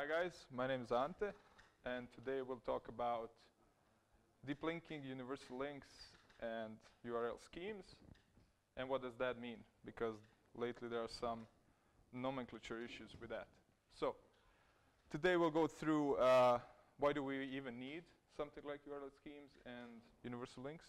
Hi guys, my name is Ante, and today we'll talk about deep linking, universal links, and URL schemes, and what does that mean? Because lately there are some nomenclature issues with that. So today we'll go through uh, why do we even need something like URL schemes and universal links,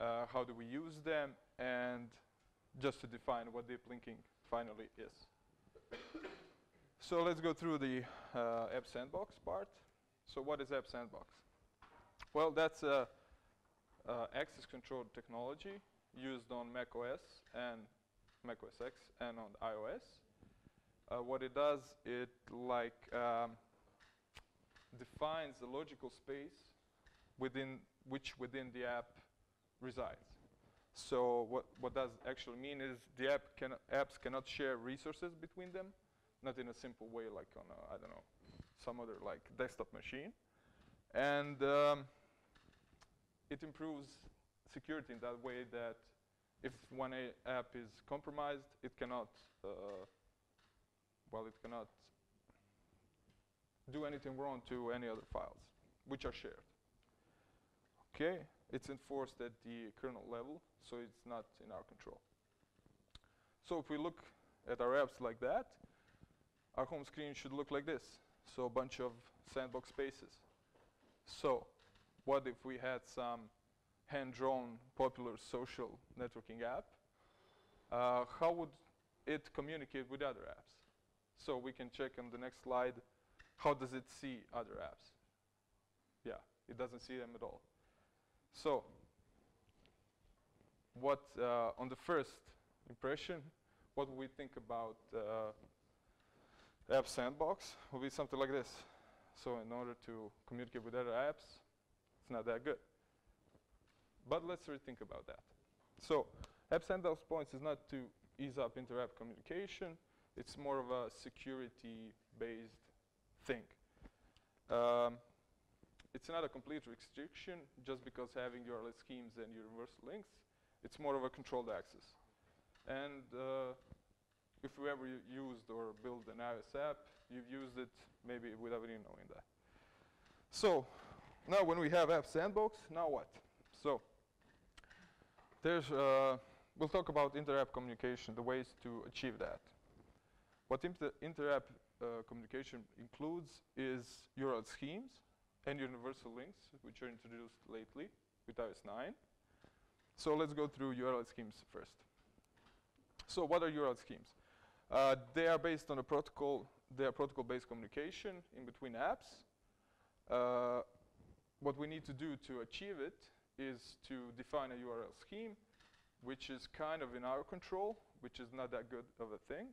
uh, how do we use them, and just to define what deep linking finally is. So let's go through the uh, App Sandbox part. So what is App Sandbox? Well, that's a, access control technology used on Mac OS and Mac OS X and on iOS. Uh, what it does, it like um, defines the logical space within which within the app resides. So what what does actually mean is the app can apps cannot share resources between them not in a simple way like on, I don't know, some other like desktop machine. And um, it improves security in that way that if one app is compromised, it cannot, uh, well, it cannot do anything wrong to any other files, which are shared. Okay, it's enforced at the kernel level, so it's not in our control. So if we look at our apps like that, our home screen should look like this. So a bunch of sandbox spaces. So what if we had some hand-drawn popular social networking app? Uh, how would it communicate with other apps? So we can check on the next slide, how does it see other apps? Yeah, it doesn't see them at all. So what, uh, on the first impression, what we think about uh, app sandbox will be something like this. So in order to communicate with other apps, it's not that good. But let's rethink about that. So app sandbox points is not to ease up inter-app communication. It's more of a security-based thing. Um, it's not a complete restriction just because having URL schemes and universal links. It's more of a controlled access. And uh, if you ever used or built an iOS app, you've used it maybe without even knowing that. So now when we have App Sandbox, now what? So there's, uh, we'll talk about inter-app communication, the ways to achieve that. What inter-app uh, communication includes is URL schemes and universal links, which are introduced lately with iOS 9. So let's go through URL schemes first. So what are URL schemes? Uh, they are based on a protocol, they are protocol-based communication in between apps. Uh, what we need to do to achieve it is to define a URL scheme, which is kind of in our control, which is not that good of a thing,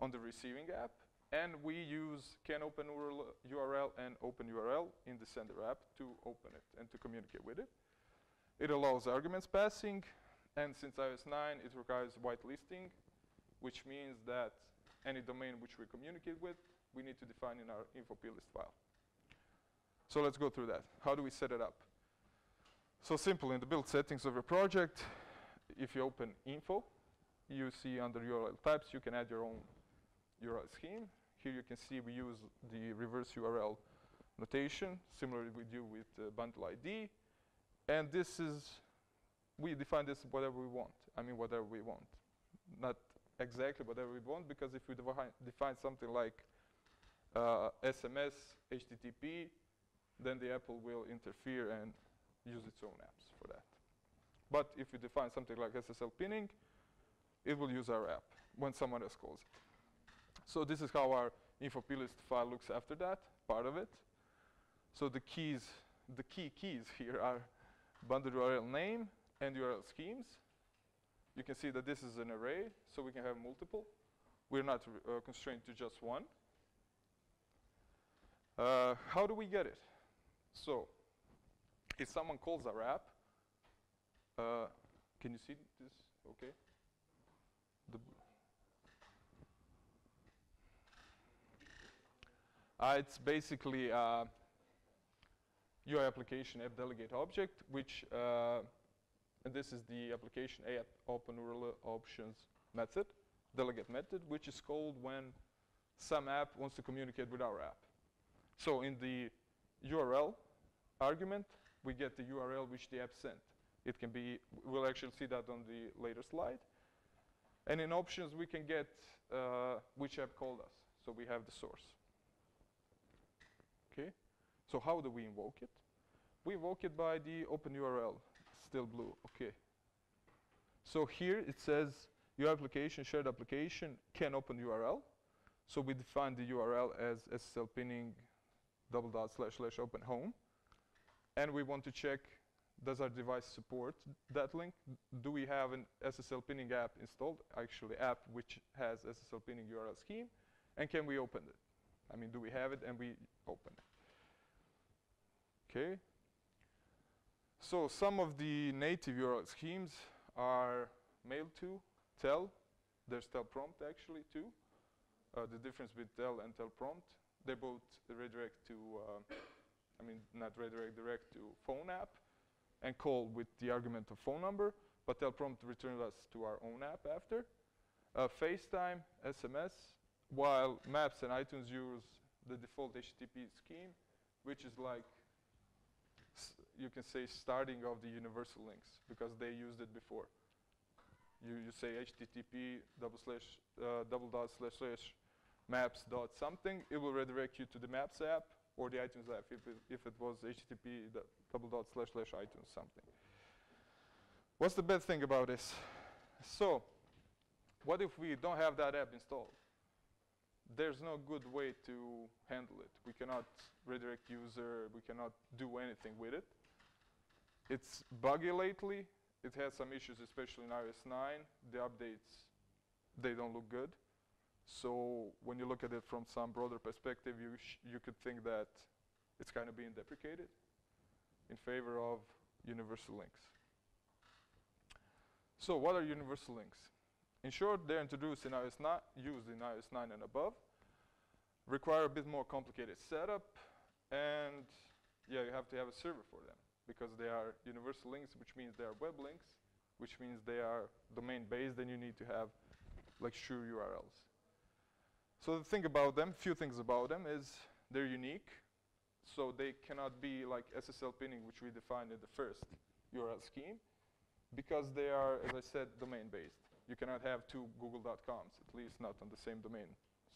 on the receiving app. And we use can open URL and open URL in the sender app to open it and to communicate with it. It allows arguments passing, and since iOS 9, it requires whitelisting, which means that any domain which we communicate with, we need to define in our info plist file. So let's go through that. How do we set it up? So simple, in the build settings of your project, if you open info, you see under URL types, you can add your own URL scheme. Here you can see we use the reverse URL notation, similarly we do with uh, bundle ID. And this is, we define this whatever we want. I mean, whatever we want. Not exactly whatever we want because if we define, something like uh, SMS, HTTP, then the Apple will interfere and use its own apps for that. But if we define something like SSL pinning, it will use our app when someone else calls it. So this is how our info plist file looks after that, part of it. So the keys, the key keys here are bundle URL name and URL schemes. You can see that this is an array, so we can have multiple. We're not uh, constrained to just one. Uh, how do we get it? So if someone calls a wrap, uh, can you see this? Okay. The uh, it's basically a UI application app delegate object, which uh, and this is the application app open URL options method, delegate method, which is called when some app wants to communicate with our app. So in the URL argument, we get the URL which the app sent. It can be, we'll actually see that on the later slide. And in options, we can get uh, which app called us. So we have the source. Okay. So how do we invoke it? We invoke it by the open URL, still blue. Okay. So here it says UIApplication, shared application, can open URL. So we define the URL as SSL pinning double dot slash slash open home. And we want to check does our device support that link? Do we have an SSL pinning app installed? Actually, app which has SSL pinning URL scheme. And can we open it? I mean, do we have it and we open it? Okay. So some of the native URL schemes are mail to, tel. There's tel prompt actually too. Uh, the difference with tel and tel prompt, they both redirect to, uh, I mean, not redirect, direct to phone app and call with the argument of phone number, but tel prompt returns us to our own app after. Uh, FaceTime, SMS, while Maps and iTunes use the default HTTP scheme, which is like, you can say starting of the universal links because they used it before. You, you say HTTP double slash uh, double dot slash slash maps dot something, it will redirect you to the Maps app or the iTunes app if it, if it was HTTP double dot slash slash iTunes something. What's the bad thing about this? So, what if we don't have that app installed? There's no good way to handle it. We cannot redirect user, we cannot do anything with it. It's buggy lately. It has some issues, especially in iOS 9. The updates, they don't look good. So when you look at it from some broader perspective, you, you could think that it's kind of being deprecated in favor of universal links. So what are universal links? In short, they're introduced in iOS 9, used in iOS 9 and above, require a bit more complicated setup, and yeah, you have to have a server for them because they are universal links, which means they are web links, which means they are domain-based, and you need to have like sure URLs. So the thing about them, few things about them, is they're unique, so they cannot be like SSL pinning, which we defined in the first URL scheme, because they are, as I said, domain-based. You cannot have two google.coms, at least not on the same domain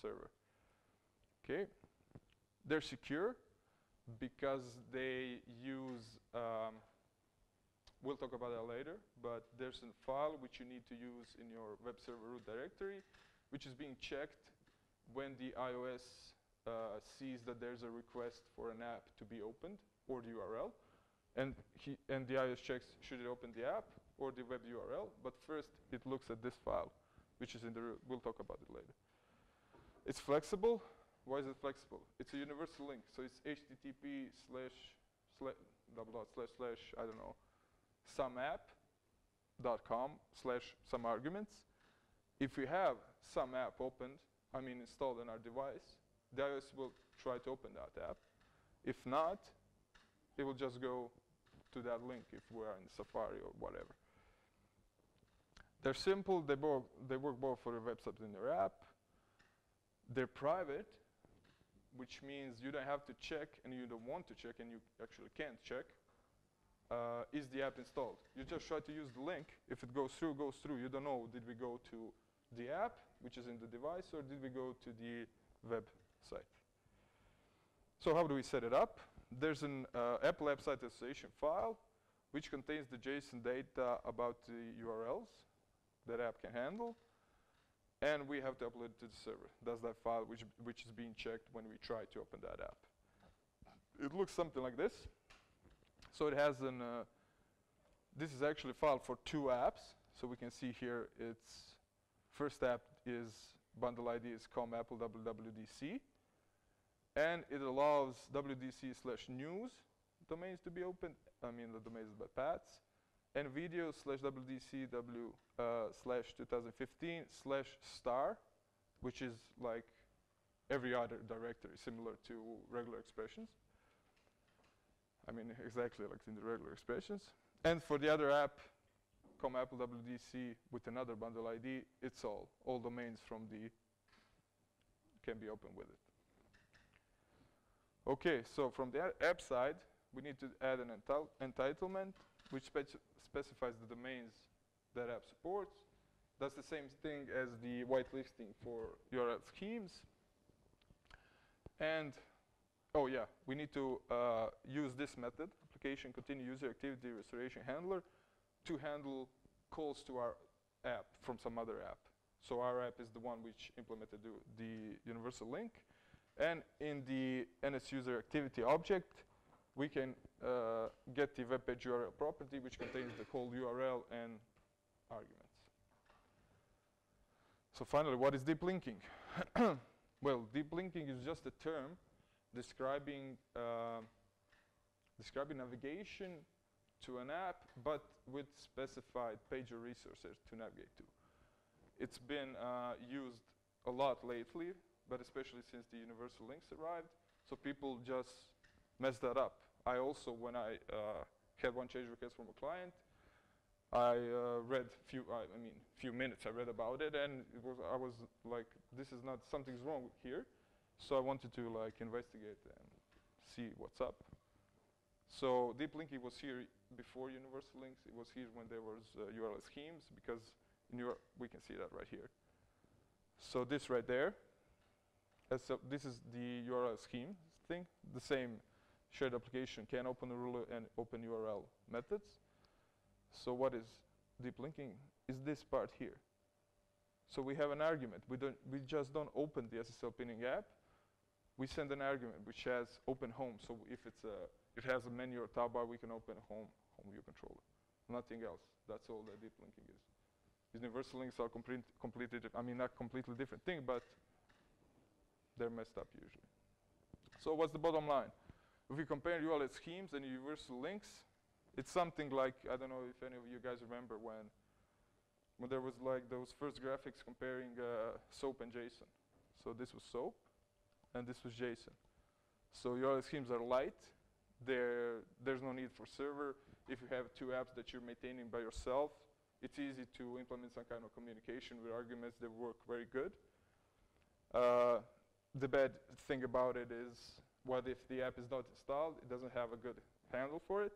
server. Okay, they're secure because they use, um, we'll talk about that later, but there's a file which you need to use in your web server root directory, which is being checked when the iOS uh, sees that there's a request for an app to be opened or the URL, and, he, and the iOS checks should it open the app or the web URL, but first it looks at this file, which is in the root. We'll talk about it later. It's flexible. Why is it flexible? It's a universal link, so it's HTTP slash slash slash slash I don't know some app dot com slash some arguments. If we have some app opened, I mean installed on our device, the iOS will try to open that app. If not, it will just go to that link if we are in Safari or whatever. They're simple, they, they work both for the website and your app. They're private, which means you don't have to check and you don't want to check and you actually can't check. Uh, is the app installed? You just try to use the link. If it goes through, goes through. You don't know, did we go to the app, which is in the device, or did we go to the website? So how do we set it up? There's an uh, Apple App Site Association file, which contains the JSON data about the URLs that app can handle. And we have to upload it to the server. That's that file which, which is being checked when we try to open that app. It looks something like this. So it has an, uh, this is actually a file for two apps. So we can see here its first app is bundle ID is com apple wwdc. And it allows wdc slash news domains to be opened. I mean the domains by paths and video slash wdcw uh, slash 2015 slash star, which is like every other directory similar to regular expressions. I mean, exactly like in the regular expressions. And for the other app, com apple wdc with another bundle ID, it's all, all domains from the can be opened with it. Okay, so from the app side, we need to add an entitle- entitlement, which spec- specifies the domains that app supports. That's the same thing as the whitelisting for URL schemes. And, oh yeah, we need to uh, use this method, application continue user activity restoration handler, to handle calls to our app from some other app. So our app is the one which implemented the, the universal link. And in the NS user activity object, we can uh, get the web page URL property, which contains the whole URL and arguments. So finally, what is deep linking? well, deep linking is just a term describing uh, describing navigation to an app, but with specified page or resources to navigate to. It's been uh, used a lot lately, but especially since the universal links arrived. So people just mess that up. I also, when I uh, had one change request from a client, I uh, read few, I I mean, few minutes. I read about it, and it was, I was like, this is not something's wrong here. So I wanted to like investigate and see what's up. So deep linking was here before universal links. It was here when there was uh, URL schemes because in your we can see that right here. So this right there. so this is the URL scheme thing. The same shared application can open URL and open URL methods. So what is deep linking? Is this part here. So we have an argument. We don't. We just don't open the SSL pinning app. We send an argument which has open home. So if it's a, it has a menu or tab bar, we can open home home view controller. Nothing else. That's all that deep linking is. Universal links are complete, completely. I mean, not completely different thing, but they're messed up usually. So what's the bottom line? If we compare URL schemes and universal links, it's something like I don't know if any of you guys remember when when there was like those first graphics comparing uh, SOAP and JSON. So this was SOAP, and this was JSON. So URL schemes are light. There, there's no need for server. If you have two apps that you're maintaining by yourself, it's easy to implement some kind of communication with arguments that work very good. Uh, the bad thing about it is, what if the app is not installed? It doesn't have a good handle for it.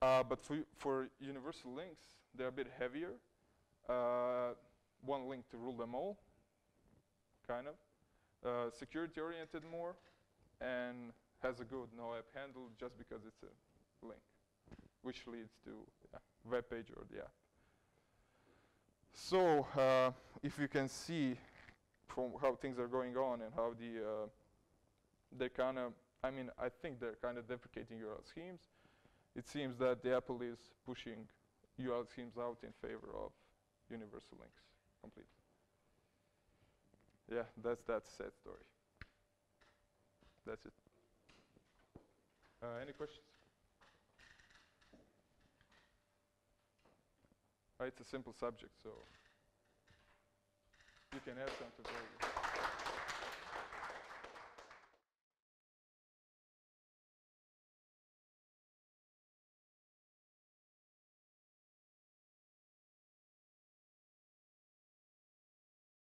Uh, but for, for universal links, they're a bit heavier. Uh, one link to rule them all, kind of. Uh, security oriented more, and has a good no app handle just because it's a link, which leads to yeah, web page or the app. So uh, if you can see from how things are going on and how the uh, they're kind of, I mean, I think they're kind of deprecating URL schemes. It seems that the Apple is pushing URL schemes out in favor of universal links completely. Yeah, that's that sad story. That's it. Uh, any questions? Uh, it's a simple subject, so you can add some tutorials.